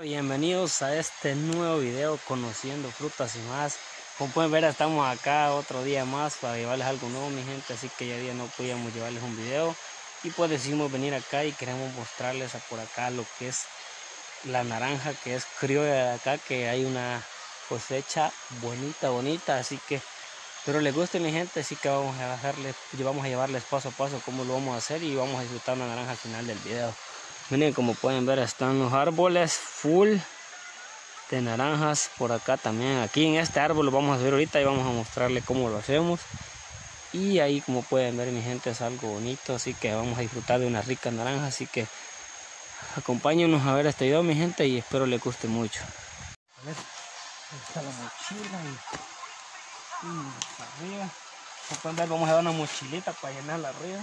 Bienvenidos a este nuevo video conociendo frutas y más. Como pueden ver estamos acá otro día más para llevarles algo nuevo mi gente. Así que ya día no podíamos llevarles un video. Y pues decidimos venir acá y queremos mostrarles por acá lo que es la naranja que es criolla de acá. Que hay una cosecha bonita, bonita. Así que espero les guste mi gente. Así que vamos a dejarles, vamos a llevarles paso a paso cómo lo vamos a hacer. Y vamos a disfrutar una naranja al final del video. Miren como pueden ver están los árboles full de naranjas por acá también. Aquí en este árbol lo vamos a ver ahorita y vamos a mostrarle cómo lo hacemos. Y ahí como pueden ver mi gente es algo bonito, así que vamos a disfrutar de una rica naranja. Así que acompáñenos a ver este video mi gente y espero les guste mucho. Ahí está la mochila y arriba. Como pueden ver vamos a dar una mochilita para llenarla arriba.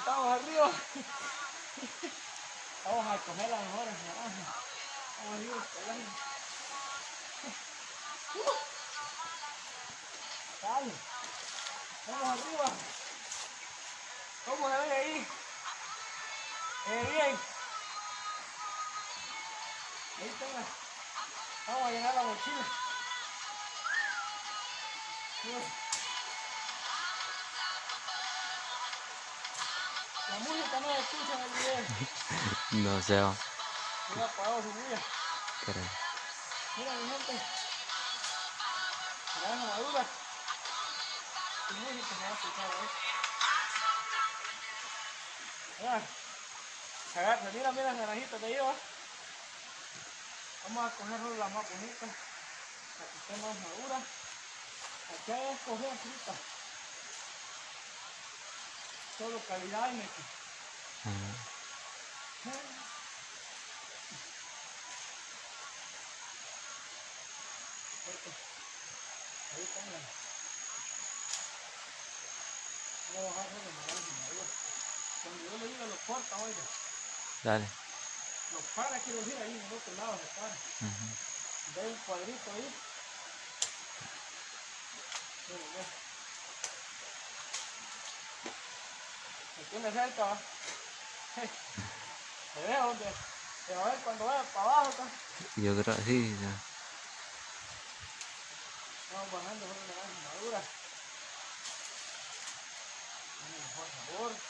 Estamos arriba. Vamos a coger las mejores naranjas. Vamos arriba escalando. Dale. Vamos arriba. ¿Cómo se ve ahí? Eh, bien. Ahí tenga. Vamos a llenar la mochila. La música no la escucha en el video. No sé. Mira apagado su bulla. Mira mi gente. La madura. Su música se va a escuchar ahí. Mira. Agarra, mira, mira las naranjitas de ahí va. Vamos a coger la más bonita. La que esté más madura. Aquí hay escoger fruta. Solo calidad y meque. Ahí están las. Vamos a bajar de madura. Cuando yo le diga lo corta, oiga. Dale. Los para, quiero decir, ahí en el otro lado se para. Ujú. Ve un cuadrito ahí. Ve. ¿Me cerca? va? Se ve dónde. Se va a ver cuando vaya para abajo acá. Yo creo sí. ya. Vamos bajando una naranja madura. Tiene mejor sabor.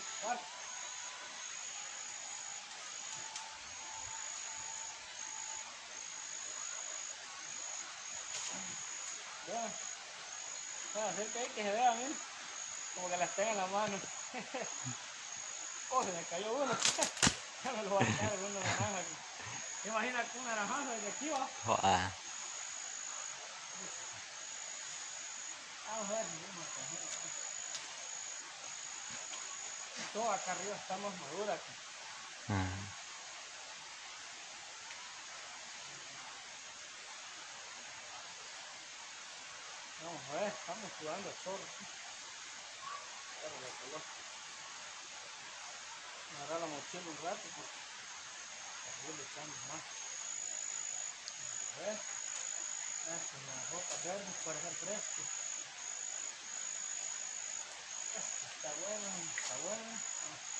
fuerte. Vean. Acerca ahí que se vea, miren. Como que las tenga en la mano. Oh, se me cayó uno. ya me lo voy a echar una naranja. ¿Te imaginas que un naranjazo desde aquí va? Joder. Vamos a ver, vamos a acá. Todo acá arriba está más madura. aquí. Ujú. Vamos a ver, estamos jugando al sol. Claro, la mochila un rato porque aquí le echamos más. A ver. Ah, para dejar fresco. Está buena, está buena. Ah.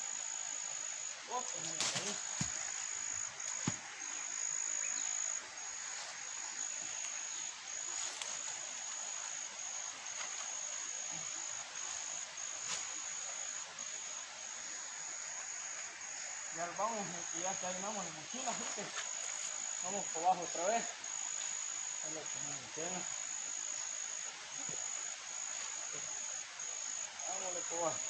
Ya vamos, ya terminamos la mochila, gente. Vamos por abajo otra vez. Es lo que me menciona. Vámonos por abajo.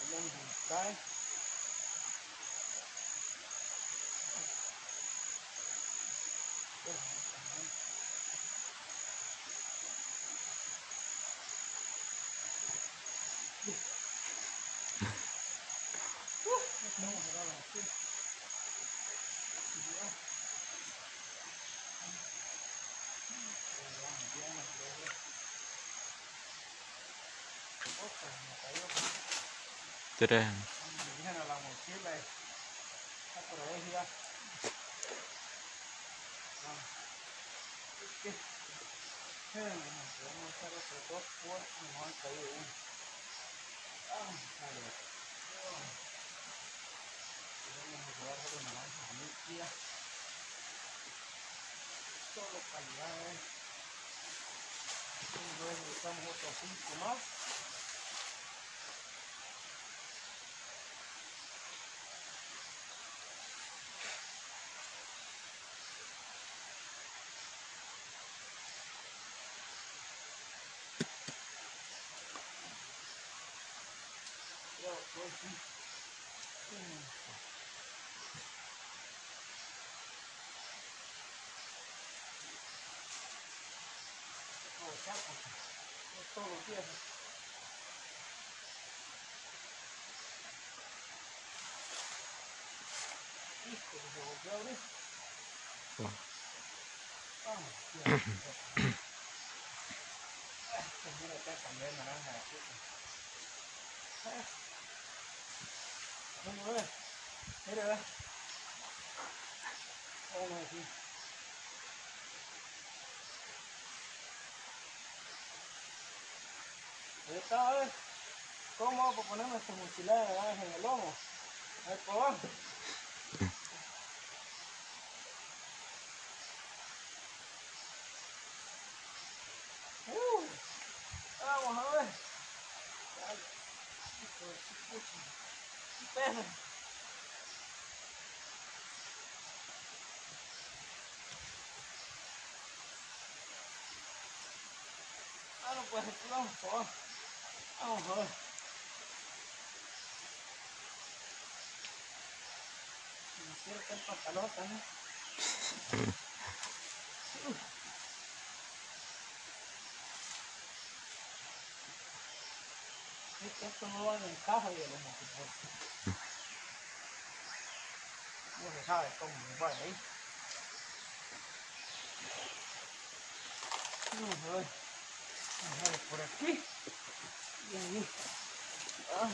Allá nos cae. Tres. Me dijeron la mochila y está por ahí ya. Ah, es que, espérenme, vamos a hacer otros dos porque nos han caído uno. Vamos a ver. Vamos a llevar de naranja a mi tía. Solo calidades. Y luego necesitamos otros cinco más. Chapo. Todos los días. Hijo, se volvió a abrir. Vamos. Ah, pues mira acá cambié naranja de azúcar. Vamos a ver. Mira, ve. Vamos aquí. Ahí está, a ver. ¿Cómo hago para ponerme esta mochila de en el lomo? A ver, por abajo. Uh, vamos a ver. Ay, hijo de su pucha. Espera. Ah, no, pues aquí vamos por abajo. Vamos a ver. Me cierra el pantalón también. Es que esto no va en el caja y de los motoportes. No se sabe cómo me va ahí. Vamos a ver. Vamos a por aquí. Y ahí. Ah.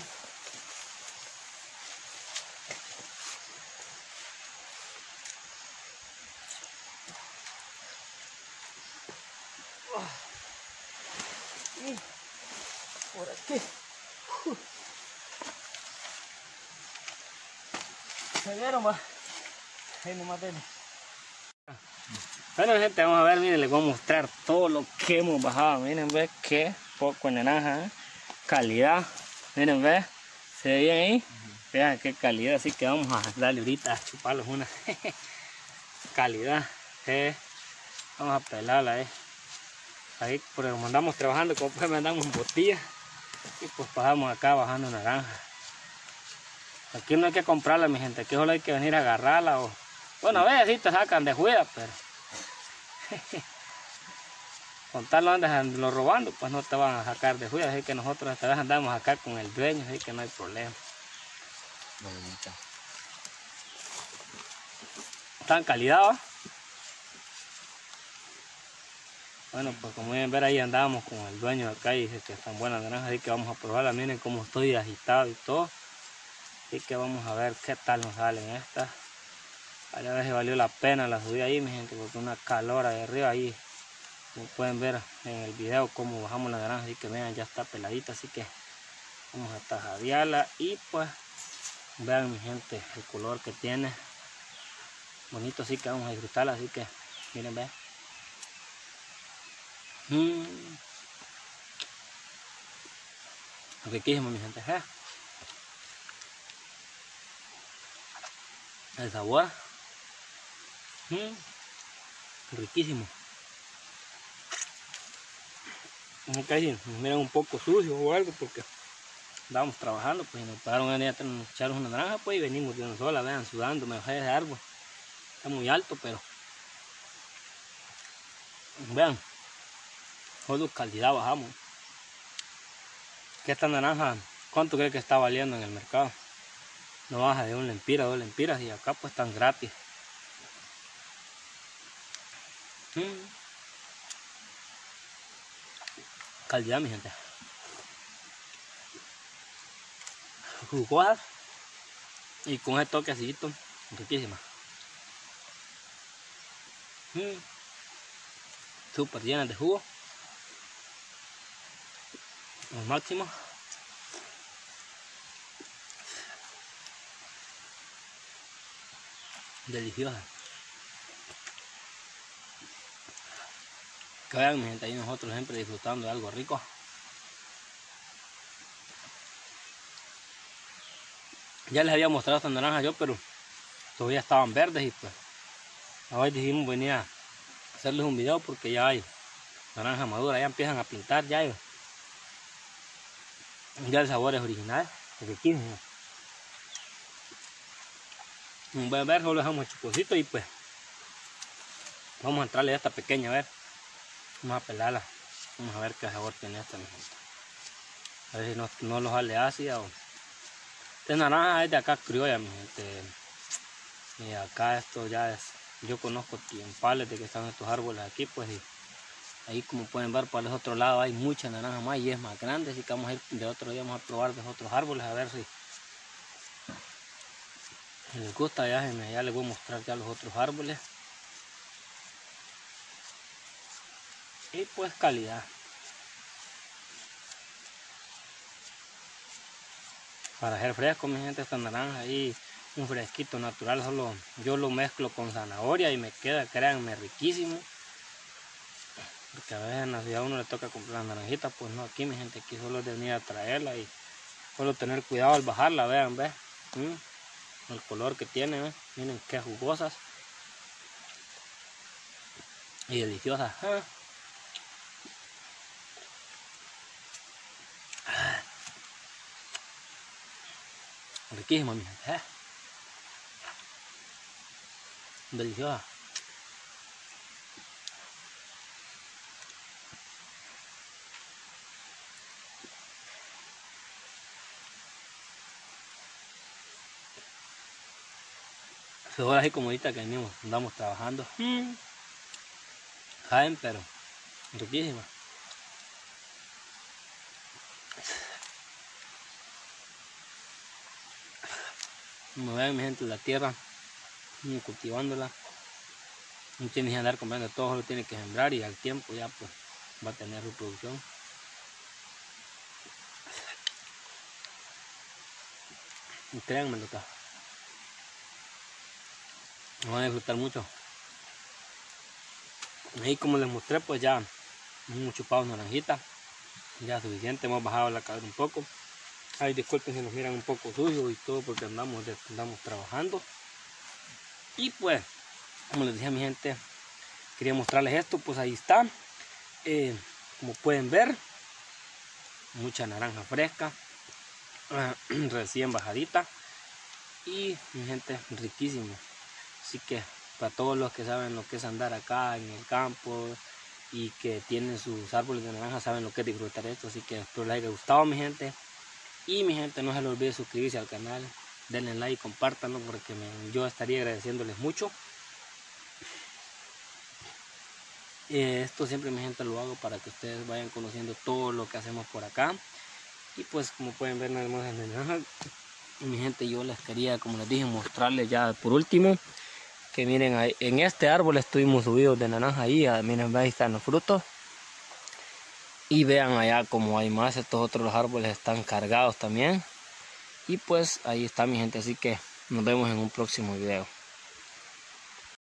Ah. Y por aquí. Se vieron más. Ahí nomás denle. Bueno gente, vamos a ver, miren, les voy a mostrar todo lo que hemos bajado. Miren, ve qué poco de naranja, ¿eh? calidad. Miren, ve, se ve bien ahí. Vean qué calidad, así que vamos a darle ahorita a chuparlos una calidad. eh. Vamos a pelarla, eh. Ahí, porque como andamos trabajando, como pues andamos en botillas. Y pues pasamos acá bajando naranja. Aquí no hay que comprarla, mi gente. Aquí solo hay que venir a agarrarla. O... Bueno, a veces sí te sacan de juega, pero... Con tal lo andas lo robando, pues no te van a sacar de juega. Así que nosotros esta vez andamos acá con el dueño, así que no hay problema. Bonita. Está en calidad, ¿va? Bueno, pues como pueden ver ahí andábamos con el dueño de acá y dice que están buenas naranjas, así que vamos a probarla. Miren cómo estoy agitado y todo. Así que vamos a ver qué tal nos salen estas. A valió la pena la subida ahí, mi gente, porque una calor ahí arriba ahí. Como pueden ver en el video cómo bajamos la naranja, así que vean, ya está peladita, así que vamos a tajadearla y pues vean mi gente el color que tiene bonito así que vamos a disfrutarla así que miren vean mm. riquísimo mi gente ¿eh? el sabor mm. riquísimo. Casi miran un poco sucio o algo porque estábamos trabajando pues y nos pararon a una naranja pues y venimos de una sola vean sudando me bajé de árbol. Está muy alto pero vean solo calidad bajamos. Que esta naranja cuánto cree que está valiendo en el mercado no baja de un lempira dos lempiras y acá pues están gratis calidad mi gente. Jugosas y con ese toquecito riquísima. Súper llenas de jugo. Al máximo. Deliciosa vean mi gente ahí nosotros siempre disfrutando de algo rico. Ya les había mostrado estas naranjas yo pero todavía estaban verdes y pues hoy dijimos venir a hacerles un video porque ya hay naranja madura ya empiezan a pintar ya ya el sabor es original riquísimo voy a ver solo dejamos el chuposito y pues vamos a entrarle a esta pequeña a ver vamos a pelarla vamos a ver qué sabor tiene esta a ver si no, no lo sale o esta naranja es de acá criolla, mi gente. Y acá esto ya es, yo conozco tiempales de que están estos árboles aquí, pues ahí como pueden ver por el otro lado hay mucha naranja más y es más grande, así que vamos a ir de otro día, vamos a probar de otros árboles a ver si, les gusta, ya, ya les voy a mostrar ya los otros árboles. Y pues calidad. para hacer fresco mi gente esta naranja ahí un fresquito natural solo yo lo mezclo con zanahoria y me queda créanme riquísimo porque a veces en la ciudad uno le toca comprar naranjitas pues no aquí mi gente aquí solo es de a traerla y solo tener cuidado al bajarla vean ve el color que tiene miren qué jugosas y deliciosas ¿eh? Riquísimo mi gente ¿eh? deliciosa horas así como ahorita que venimos, andamos trabajando. Mm. Saben, pero riquísima. Como ven mi gente, la tierra, cultivándola. No tiene que andar comprando todo, solo tiene que sembrar y al tiempo ya pues va a tener reproducción. Y créanme lo van a disfrutar mucho. Ahí como les mostré pues ya hemos chupado naranjita. Ya suficiente, hemos bajado la cabeza un poco. Ay, disculpen si nos miran un poco sucios y todo porque andamos, andamos trabajando. Y pues, como les dije a mi gente, quería mostrarles esto, pues ahí está. Eh, como pueden ver, mucha naranja fresca, recién bajadita. Y mi gente, riquísimo. Así que para todos los que saben lo que es andar acá en el campo y que tienen sus árboles de naranja, saben lo que es disfrutar esto. Así que espero les haya gustado mi gente. Y mi gente, no se les olvide suscribirse al canal, denle like, compártanlo porque yo estaría agradeciéndoles mucho. Eh, esto siempre mi gente lo hago para que ustedes vayan conociendo todo lo que hacemos por acá. Y pues como pueden ver, nada más Mi gente, yo les quería, como les dije, mostrarles ya por último que miren, en este árbol estuvimos subidos de naranja ahí, miren, ahí están los frutos. Y vean allá como hay más, estos otros árboles están cargados también. Y pues ahí está mi gente, así que nos vemos en un próximo video.